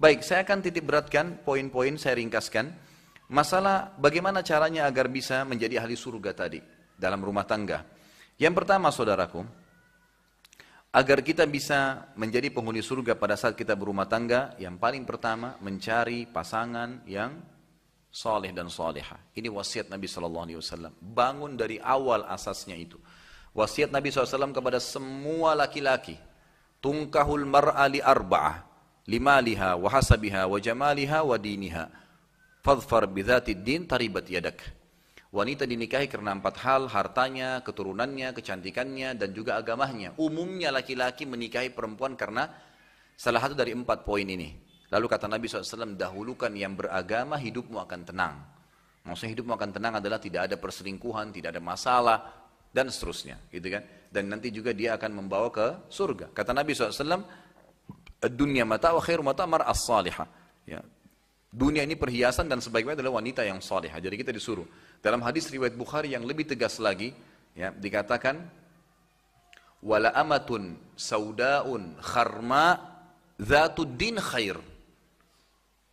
Baik, saya akan titip beratkan poin-poin saya ringkaskan. Masalah bagaimana caranya agar bisa menjadi ahli surga tadi dalam rumah tangga. Yang pertama saudaraku, agar kita bisa menjadi penghuni surga pada saat kita berumah tangga, yang paling pertama mencari pasangan yang soleh dan soleha. Ini wasiat Nabi Shallallahu Alaihi Wasallam. Bangun dari awal asasnya itu. Wasiat Nabi SAW kepada semua laki-laki. Tungkahul mar'ali arba'ah limaliha wa hasabiha wa jamaliha wa diniha. Fadfar bidzati din taribat yadak. Wanita dinikahi karena empat hal hartanya keturunannya kecantikannya dan juga agamanya. Umumnya laki-laki menikahi perempuan karena salah satu dari empat poin ini. Lalu kata Nabi SAW dahulukan yang beragama hidupmu akan tenang. Maksudnya hidupmu akan tenang adalah tidak ada perselingkuhan tidak ada masalah dan seterusnya gitu kan? Dan nanti juga dia akan membawa ke surga. Kata Nabi SAW dunia mata wa khairu mata mar as salihah. Ya. Dunia ini perhiasan dan sebaiknya adalah wanita yang salihah. Jadi kita disuruh. Dalam hadis riwayat Bukhari yang lebih tegas lagi, ya, dikatakan wala amatun saudaun kharma zatud din khair.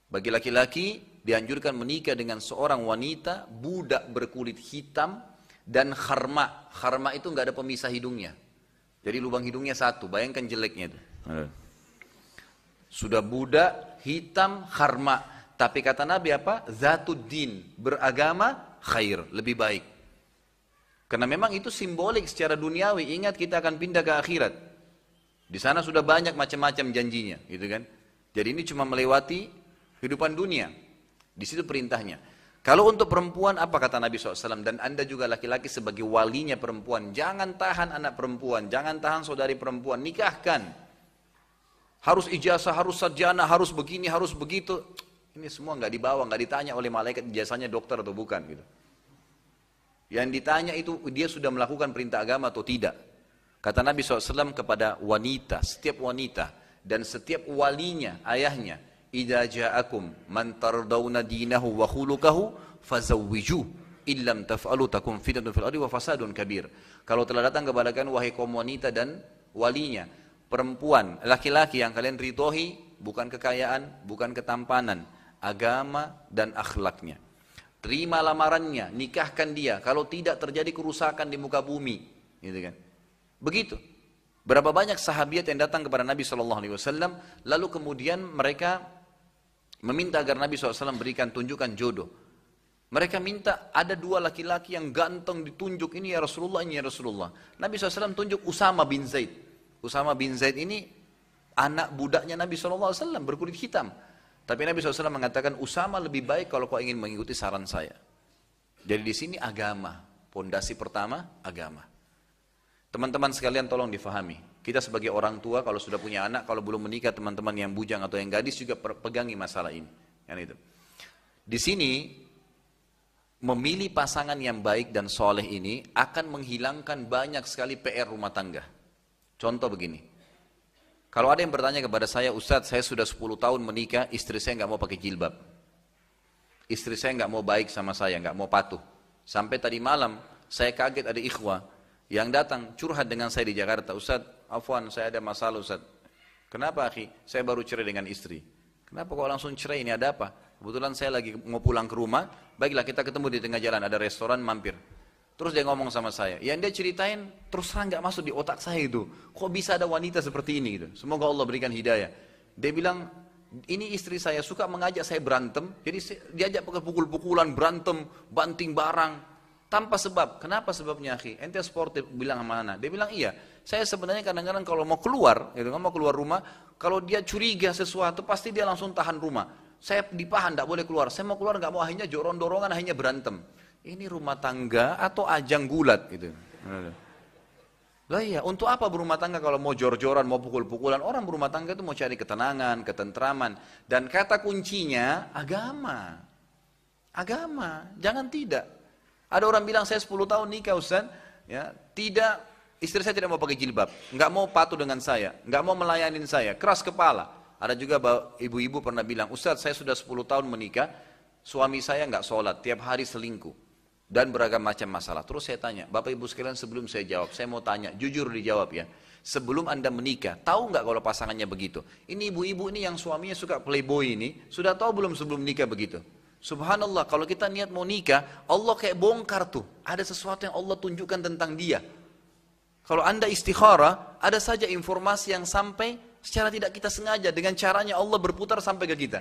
Bagi laki-laki dianjurkan menikah dengan seorang wanita budak berkulit hitam dan kharma. Kharma itu nggak ada pemisah hidungnya. Jadi lubang hidungnya satu, bayangkan jeleknya itu. Sudah budak, hitam, kharma. Tapi kata Nabi apa? Zatuddin, beragama, khair, lebih baik. Karena memang itu simbolik secara duniawi. Ingat kita akan pindah ke akhirat. Di sana sudah banyak macam-macam janjinya, gitu kan? Jadi ini cuma melewati kehidupan dunia. Di situ perintahnya. Kalau untuk perempuan apa kata Nabi SAW dan anda juga laki-laki sebagai walinya perempuan jangan tahan anak perempuan, jangan tahan saudari perempuan, nikahkan harus ijazah, harus sarjana, harus begini, harus begitu. Ini semua nggak dibawa, nggak ditanya oleh malaikat ijazahnya dokter atau bukan gitu. Yang ditanya itu dia sudah melakukan perintah agama atau tidak. Kata Nabi SAW kepada wanita, setiap wanita dan setiap walinya, ayahnya, "Idza ja'akum man tardawna dinahu wa khuluquhu fazawwiju illam taf'alu takum fitnatun fil ardi wa fasadun kabir." Kalau telah datang kepada kalian wahai kaum wanita dan walinya, perempuan, laki-laki yang kalian ridhoi bukan kekayaan, bukan ketampanan, agama dan akhlaknya. Terima lamarannya, nikahkan dia. Kalau tidak terjadi kerusakan di muka bumi, gitu kan? Begitu. Berapa banyak sahabat yang datang kepada Nabi Shallallahu Alaihi Wasallam, lalu kemudian mereka meminta agar Nabi SAW berikan tunjukkan jodoh. Mereka minta ada dua laki-laki yang ganteng ditunjuk ini ya Rasulullah ini ya Rasulullah. Nabi SAW tunjuk Usama bin Zaid. Usama bin Zaid ini anak budaknya Nabi SAW berkulit hitam. Tapi Nabi SAW mengatakan Usama lebih baik kalau kau ingin mengikuti saran saya. Jadi di sini agama, pondasi pertama agama. Teman-teman sekalian tolong difahami. Kita sebagai orang tua kalau sudah punya anak, kalau belum menikah teman-teman yang bujang atau yang gadis juga pegangi masalah ini. Yang itu. Di sini memilih pasangan yang baik dan soleh ini akan menghilangkan banyak sekali PR rumah tangga. Contoh begini, kalau ada yang bertanya kepada saya, Ustadz saya sudah 10 tahun menikah, istri saya nggak mau pakai jilbab. Istri saya nggak mau baik sama saya, nggak mau patuh. Sampai tadi malam, saya kaget ada ikhwah yang datang curhat dengan saya di Jakarta. Ustadz, afwan saya ada masalah Ustadz. Kenapa akhi? Saya baru cerai dengan istri. Kenapa kok langsung cerai ini ada apa? Kebetulan saya lagi mau pulang ke rumah, baiklah kita ketemu di tengah jalan, ada restoran mampir. Terus dia ngomong sama saya, yang dia ceritain terus terang nggak masuk di otak saya itu. Kok bisa ada wanita seperti ini gitu? Semoga Allah berikan hidayah. Dia bilang, ini istri saya suka mengajak saya berantem, jadi diajak pakai pukul-pukulan, berantem, banting barang, tanpa sebab. Kenapa sebabnya akhi? Ente sportif bilang sama anak. Dia bilang iya. Saya sebenarnya kadang-kadang kalau mau keluar, gitu, mau keluar rumah, kalau dia curiga sesuatu pasti dia langsung tahan rumah. Saya dipahan, tidak boleh keluar. Saya mau keluar nggak mau akhirnya jorong-dorongan, akhirnya berantem. Ini rumah tangga atau ajang gulat gitu. Lah iya, untuk apa berumah tangga kalau mau jor-joran, mau pukul-pukulan? Orang berumah tangga itu mau cari ketenangan, ketentraman. Dan kata kuncinya agama. Agama, jangan tidak. Ada orang bilang saya 10 tahun nikah Ustaz, ya, tidak istri saya tidak mau pakai jilbab, nggak mau patuh dengan saya, nggak mau melayanin saya, keras kepala. Ada juga ibu-ibu pernah bilang, Ustaz saya sudah 10 tahun menikah, suami saya nggak sholat, tiap hari selingkuh. Dan beragam macam masalah. Terus saya tanya, Bapak Ibu sekalian sebelum saya jawab, saya mau tanya, jujur dijawab ya. Sebelum Anda menikah, tahu nggak kalau pasangannya begitu? Ini ibu-ibu ini yang suaminya suka playboy ini, sudah tahu belum sebelum nikah begitu? Subhanallah, kalau kita niat mau nikah, Allah kayak bongkar tuh. Ada sesuatu yang Allah tunjukkan tentang dia. Kalau Anda istikharah, ada saja informasi yang sampai secara tidak kita sengaja dengan caranya Allah berputar sampai ke kita.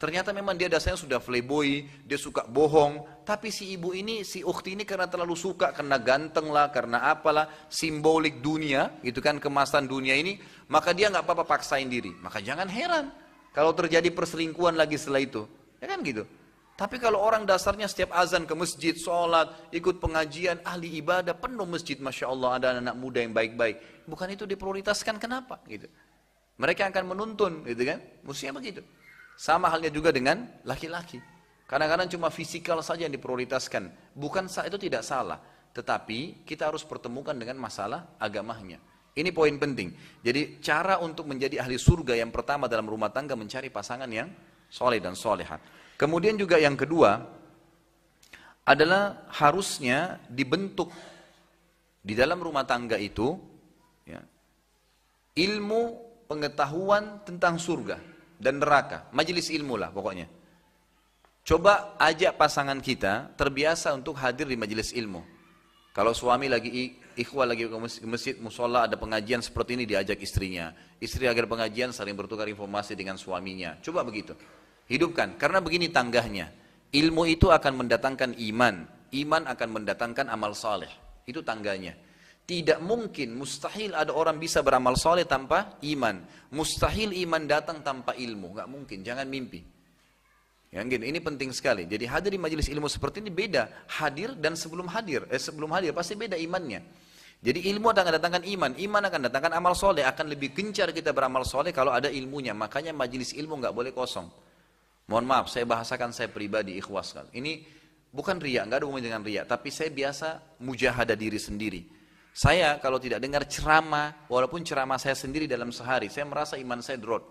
Ternyata memang dia dasarnya sudah playboy, dia suka bohong. Tapi si ibu ini, si ukti ini karena terlalu suka, karena ganteng lah, karena apalah, simbolik dunia, gitu kan, kemasan dunia ini, maka dia nggak apa-apa paksain diri. Maka jangan heran kalau terjadi perselingkuhan lagi setelah itu. Ya kan gitu. Tapi kalau orang dasarnya setiap azan ke masjid, sholat, ikut pengajian, ahli ibadah, penuh masjid, Masya Allah ada anak, -anak muda yang baik-baik. Bukan itu diprioritaskan, kenapa? Gitu. Mereka akan menuntun, gitu kan? Mestinya begitu. Sama halnya juga dengan laki-laki. Kadang-kadang cuma fisikal saja yang diprioritaskan. Bukan itu tidak salah. Tetapi kita harus pertemukan dengan masalah agamanya. Ini poin penting. Jadi cara untuk menjadi ahli surga yang pertama dalam rumah tangga mencari pasangan yang soleh dan soleha. Kemudian juga yang kedua adalah harusnya dibentuk di dalam rumah tangga itu ya, ilmu pengetahuan tentang surga dan neraka. Majelis ilmu lah pokoknya. Coba ajak pasangan kita terbiasa untuk hadir di majelis ilmu. Kalau suami lagi ikhwah lagi ke masjid musola ada pengajian seperti ini diajak istrinya. Istri agar pengajian saling bertukar informasi dengan suaminya. Coba begitu. Hidupkan. Karena begini tanggahnya. Ilmu itu akan mendatangkan iman. Iman akan mendatangkan amal saleh. Itu tangganya. Tidak mungkin, mustahil ada orang bisa beramal soleh tanpa iman. Mustahil iman datang tanpa ilmu. Gak mungkin, jangan mimpi. Yang gini, ini penting sekali. Jadi hadir di majelis ilmu seperti ini beda. Hadir dan sebelum hadir. Eh, sebelum hadir pasti beda imannya. Jadi ilmu akan datangkan iman. Iman akan datangkan amal soleh. Akan lebih gencar kita beramal soleh kalau ada ilmunya. Makanya majelis ilmu nggak boleh kosong. Mohon maaf, saya bahasakan saya pribadi ikhwas. Ini bukan riak, nggak ada hubungan dengan riak. Tapi saya biasa mujahadah diri sendiri. Saya kalau tidak dengar ceramah, walaupun ceramah saya sendiri dalam sehari, saya merasa iman saya drop.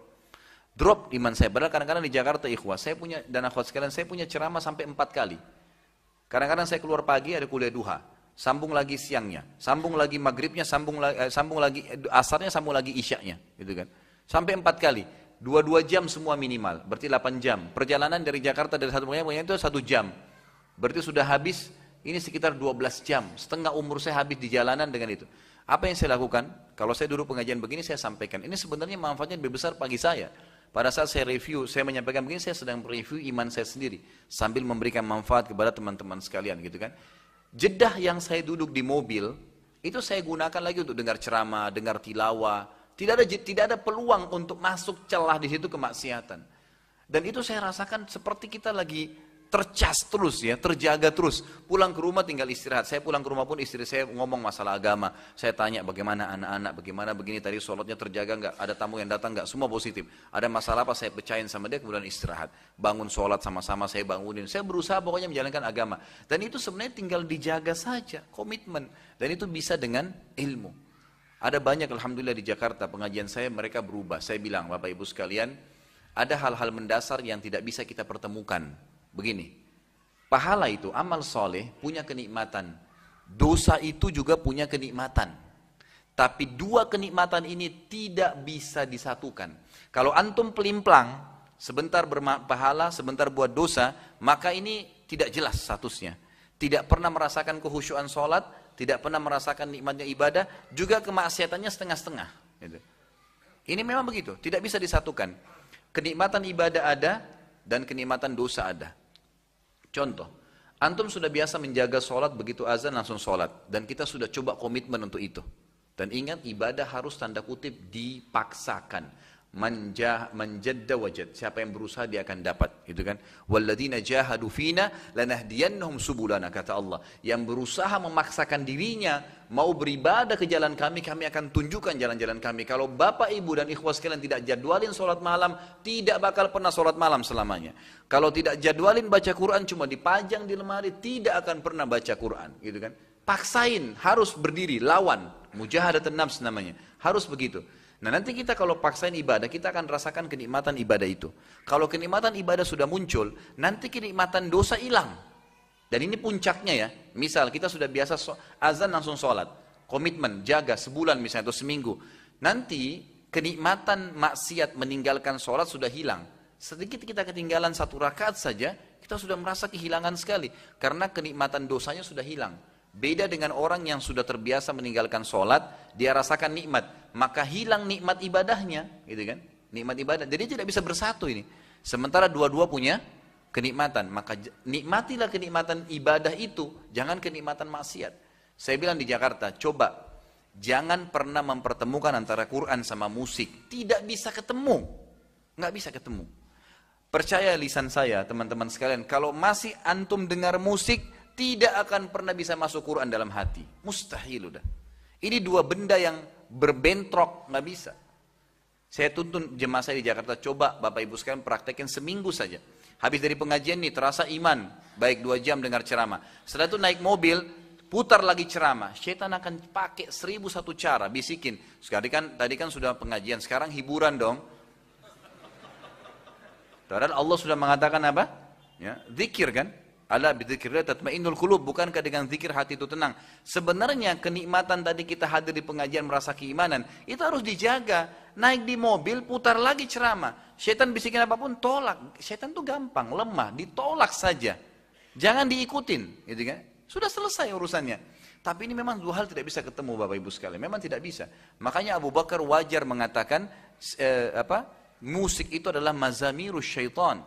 Drop iman saya. Padahal kadang-kadang di Jakarta ikhwah, saya punya, dan akhwat sekalian, saya punya ceramah sampai empat kali. Kadang-kadang saya keluar pagi ada kuliah duha. Sambung lagi siangnya, sambung lagi maghribnya, sambung lagi, eh, sambung lagi eh, asarnya, sambung lagi isyaknya, gitu kan? Sampai empat kali, dua-dua jam semua minimal, berarti 8 jam. Perjalanan dari Jakarta dari satu punya itu satu jam, berarti sudah habis ini sekitar 12 jam, setengah umur saya habis di jalanan dengan itu. Apa yang saya lakukan? Kalau saya duduk pengajian begini, saya sampaikan. Ini sebenarnya manfaatnya lebih besar bagi saya. Pada saat saya review, saya menyampaikan begini, saya sedang review iman saya sendiri. Sambil memberikan manfaat kepada teman-teman sekalian gitu kan. Jedah yang saya duduk di mobil, itu saya gunakan lagi untuk dengar ceramah, dengar tilawah. Tidak ada tidak ada peluang untuk masuk celah di situ kemaksiatan. Dan itu saya rasakan seperti kita lagi tercas terus ya, terjaga terus. Pulang ke rumah tinggal istirahat. Saya pulang ke rumah pun istri saya ngomong masalah agama. Saya tanya bagaimana anak-anak, bagaimana begini tadi sholatnya terjaga nggak, ada tamu yang datang nggak, semua positif. Ada masalah apa saya pecahin sama dia kemudian istirahat. Bangun sholat sama-sama saya bangunin. Saya berusaha pokoknya menjalankan agama. Dan itu sebenarnya tinggal dijaga saja, komitmen. Dan itu bisa dengan ilmu. Ada banyak Alhamdulillah di Jakarta pengajian saya mereka berubah. Saya bilang Bapak Ibu sekalian, ada hal-hal mendasar yang tidak bisa kita pertemukan Begini, pahala itu, amal soleh punya kenikmatan. Dosa itu juga punya kenikmatan. Tapi dua kenikmatan ini tidak bisa disatukan. Kalau antum pelimplang, sebentar berpahala, sebentar buat dosa, maka ini tidak jelas statusnya. Tidak pernah merasakan kehusuan sholat, tidak pernah merasakan nikmatnya ibadah, juga kemaksiatannya setengah-setengah. Gitu. Ini memang begitu, tidak bisa disatukan. Kenikmatan ibadah ada, dan kenikmatan dosa ada. Contoh, antum sudah biasa menjaga sholat begitu azan langsung sholat. Dan kita sudah coba komitmen untuk itu. Dan ingat ibadah harus tanda kutip dipaksakan manjah manjadda wajad. Siapa yang berusaha dia akan dapat. Gitu kan? Walladzina jahadu fina lanahdiyannahum subulana kata Allah. Yang berusaha memaksakan dirinya mau beribadah ke jalan kami kami akan tunjukkan jalan-jalan kami. Kalau bapak ibu dan ikhwas kalian tidak jadwalin sholat malam tidak bakal pernah sholat malam selamanya. Kalau tidak jadwalin baca Quran cuma dipajang di lemari tidak akan pernah baca Quran. Gitu kan? Paksain harus berdiri lawan. Mujahadat nafs namanya. Harus begitu Nah nanti kita kalau paksain ibadah, kita akan rasakan kenikmatan ibadah itu. Kalau kenikmatan ibadah sudah muncul, nanti kenikmatan dosa hilang. Dan ini puncaknya ya. Misal kita sudah biasa so, azan langsung sholat. Komitmen, jaga sebulan misalnya atau seminggu. Nanti kenikmatan maksiat meninggalkan sholat sudah hilang. Sedikit kita ketinggalan satu rakaat saja, kita sudah merasa kehilangan sekali. Karena kenikmatan dosanya sudah hilang. Beda dengan orang yang sudah terbiasa meninggalkan sholat, dia rasakan nikmat. Maka hilang nikmat ibadahnya. gitu kan? Nikmat ibadah. Jadi tidak bisa bersatu ini. Sementara dua-dua punya kenikmatan. Maka nikmatilah kenikmatan ibadah itu, jangan kenikmatan maksiat. Saya bilang di Jakarta, coba jangan pernah mempertemukan antara Quran sama musik. Tidak bisa ketemu. Nggak bisa ketemu. Percaya lisan saya, teman-teman sekalian, kalau masih antum dengar musik, tidak akan pernah bisa masuk Quran dalam hati. Mustahil udah. Ini dua benda yang berbentrok, nggak bisa. Saya tuntun jemaah saya di Jakarta, coba Bapak Ibu sekalian praktekin seminggu saja. Habis dari pengajian nih terasa iman, baik dua jam dengar ceramah. Setelah itu naik mobil, putar lagi ceramah. Syaitan akan pakai seribu satu cara, bisikin. Sekali kan tadi kan sudah pengajian, sekarang hiburan dong. Padahal Allah sudah mengatakan apa? Ya, zikir kan? Ala bidzikrillah tatmainnul qulub, bukankah dengan zikir hati itu tenang? Sebenarnya kenikmatan tadi kita hadir di pengajian merasa keimanan, itu harus dijaga. Naik di mobil, putar lagi ceramah. Syaitan bisikin apa pun, tolak. Syaitan itu gampang, lemah, ditolak saja. Jangan diikutin, gitu kan? Sudah selesai urusannya. Tapi ini memang dua hal tidak bisa ketemu Bapak Ibu sekalian. Memang tidak bisa. Makanya Abu Bakar wajar mengatakan eh, apa? Musik itu adalah mazamirus syaitan.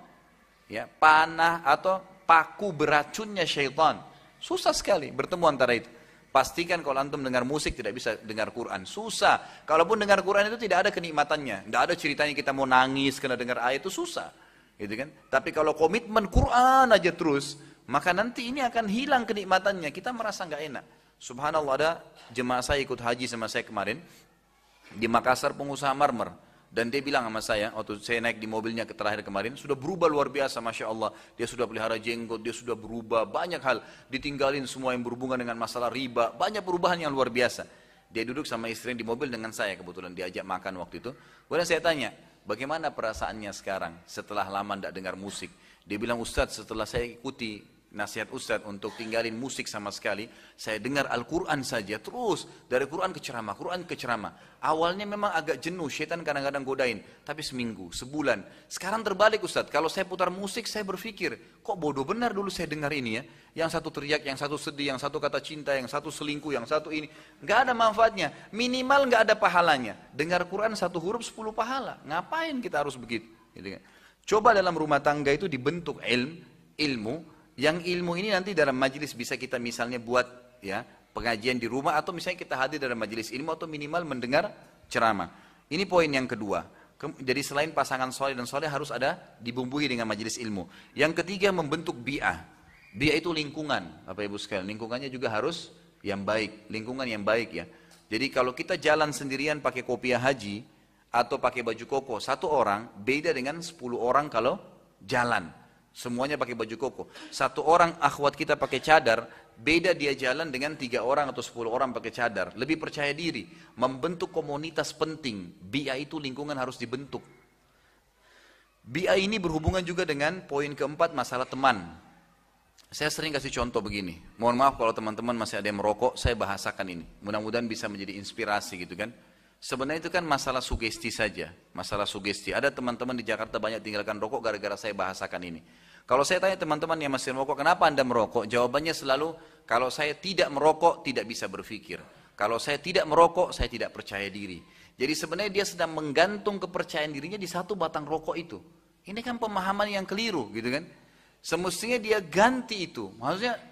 Ya, panah atau paku beracunnya syaitan. Susah sekali bertemu antara itu. Pastikan kalau antum dengar musik tidak bisa dengar Quran. Susah. Kalaupun dengar Quran itu tidak ada kenikmatannya. Tidak ada ceritanya kita mau nangis karena dengar ayat itu susah. Gitu kan? Tapi kalau komitmen Quran aja terus, maka nanti ini akan hilang kenikmatannya. Kita merasa nggak enak. Subhanallah ada jemaah saya ikut haji sama saya kemarin di Makassar pengusaha marmer dan dia bilang sama saya, waktu saya naik di mobilnya ke terakhir kemarin, sudah berubah luar biasa, Masya Allah. Dia sudah pelihara jenggot, dia sudah berubah, banyak hal. Ditinggalin semua yang berhubungan dengan masalah riba, banyak perubahan yang luar biasa. Dia duduk sama istri di mobil dengan saya, kebetulan diajak makan waktu itu. Kemudian saya tanya, bagaimana perasaannya sekarang setelah lama tidak dengar musik? Dia bilang, Ustadz setelah saya ikuti nasihat Ustadz untuk tinggalin musik sama sekali. Saya dengar Al-Quran saja terus. Dari Quran ke ceramah, Quran ke ceramah. Awalnya memang agak jenuh, syaitan kadang-kadang godain. Tapi seminggu, sebulan. Sekarang terbalik Ustadz, kalau saya putar musik saya berpikir, kok bodoh benar dulu saya dengar ini ya. Yang satu teriak, yang satu sedih, yang satu kata cinta, yang satu selingkuh, yang satu ini. Gak ada manfaatnya. Minimal gak ada pahalanya. Dengar Quran satu huruf sepuluh pahala. Ngapain kita harus begitu? Gitu kan. Coba dalam rumah tangga itu dibentuk ilmu, ilmu yang ilmu ini nanti dalam majelis bisa kita misalnya buat ya pengajian di rumah atau misalnya kita hadir dalam majelis ilmu atau minimal mendengar ceramah. Ini poin yang kedua. Jadi selain pasangan soleh dan soleh harus ada dibumbui dengan majelis ilmu. Yang ketiga membentuk bi'ah. Bi'ah itu lingkungan, Bapak Ibu sekalian. Lingkungannya juga harus yang baik, lingkungan yang baik ya. Jadi kalau kita jalan sendirian pakai kopiah haji atau pakai baju koko, satu orang beda dengan sepuluh orang kalau jalan. Semuanya pakai baju koko. Satu orang akhwat kita pakai cadar, beda dia jalan dengan tiga orang atau sepuluh orang pakai cadar. Lebih percaya diri, membentuk komunitas penting. BI itu lingkungan harus dibentuk. BI ini berhubungan juga dengan poin keempat masalah teman. Saya sering kasih contoh begini. Mohon maaf kalau teman-teman masih ada yang merokok, saya bahasakan ini. Mudah-mudahan bisa menjadi inspirasi gitu kan. Sebenarnya itu kan masalah sugesti saja, masalah sugesti. Ada teman-teman di Jakarta banyak tinggalkan rokok gara-gara saya bahasakan ini. Kalau saya tanya teman-teman yang masih merokok, kenapa anda merokok? Jawabannya selalu, kalau saya tidak merokok, tidak bisa berpikir. Kalau saya tidak merokok, saya tidak percaya diri. Jadi sebenarnya dia sedang menggantung kepercayaan dirinya di satu batang rokok itu. Ini kan pemahaman yang keliru, gitu kan? Semestinya dia ganti itu. Maksudnya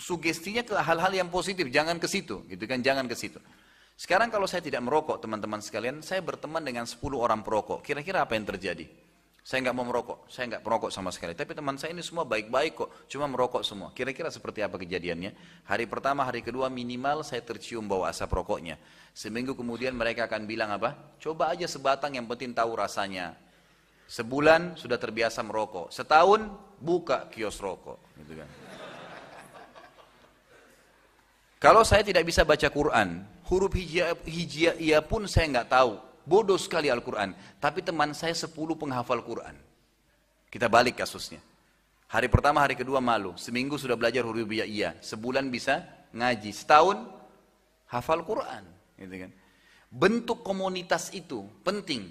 sugestinya ke hal-hal yang positif, jangan ke situ, gitu kan? Jangan ke situ. Sekarang kalau saya tidak merokok teman-teman sekalian, saya berteman dengan 10 orang perokok. Kira-kira apa yang terjadi? Saya nggak mau merokok, saya nggak merokok sama sekali. Tapi teman saya ini semua baik-baik kok, cuma merokok semua. Kira-kira seperti apa kejadiannya? Hari pertama, hari kedua minimal saya tercium bau asap rokoknya. Seminggu kemudian mereka akan bilang apa? Coba aja sebatang yang penting tahu rasanya. Sebulan sudah terbiasa merokok. Setahun buka kios rokok. Gitu kan. Kalau saya tidak bisa baca Quran, huruf hijaiyah pun saya nggak tahu. Bodoh sekali Al-Quran. Tapi teman saya 10 penghafal Quran. Kita balik kasusnya. Hari pertama, hari kedua malu. Seminggu sudah belajar huruf ya iya. Sebulan bisa ngaji. Setahun hafal Quran. Gitu kan. Bentuk komunitas itu penting.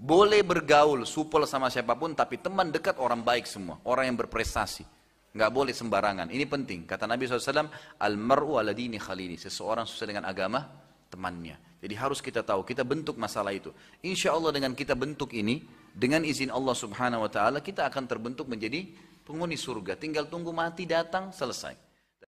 Boleh bergaul, supel sama siapa pun, tapi teman dekat orang baik semua. Orang yang berprestasi. Nggak boleh sembarangan. Ini penting. Kata Nabi SAW, Al-mar'u ala dini khalili. Seseorang sesuai dengan agama temannya. Jadi harus kita tahu, kita bentuk masalah itu. Insya Allah dengan kita bentuk ini, dengan izin Allah subhanahu wa ta'ala, kita akan terbentuk menjadi penghuni surga. Tinggal tunggu mati datang, selesai.